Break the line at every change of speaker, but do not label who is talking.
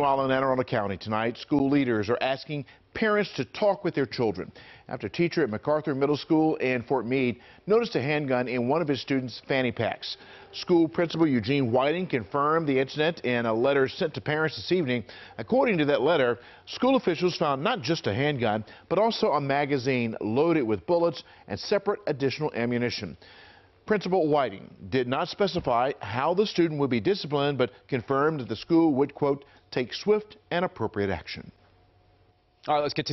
While in Anne Arundel County tonight, school leaders are asking parents to talk with their children after a teacher at MacArthur Middle School in Fort Meade noticed a handgun in one of his students' fanny packs. School principal Eugene Whiting confirmed the incident in a letter sent to parents this evening. According to that letter, school officials found not just a handgun, but also a magazine loaded with bullets and separate additional ammunition. Principal Whiting did not specify how the student would be disciplined, but confirmed that the school would, quote, take swift and appropriate action.
All right, let's get to